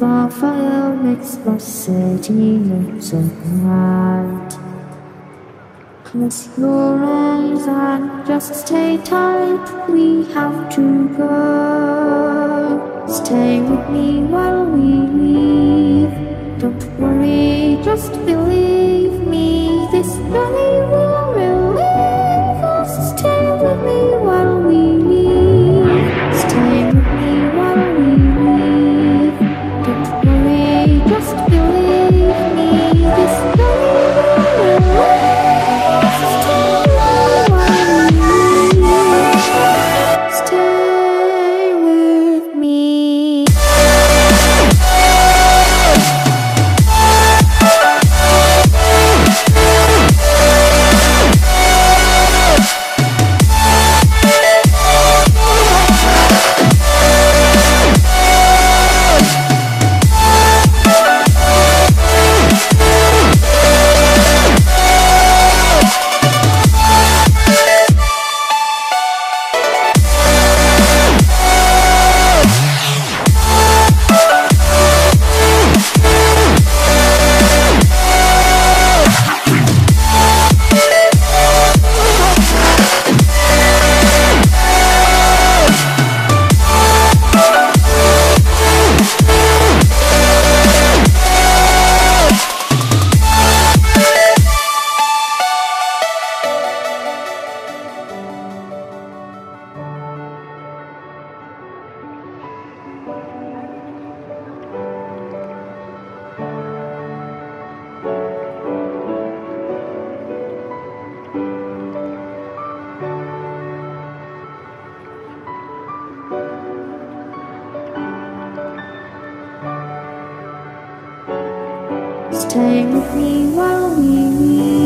Rafael makes the city lose its light. Close your eyes and just stay tight. We have to go. Stay with me while we leave. Stay with me while we leave.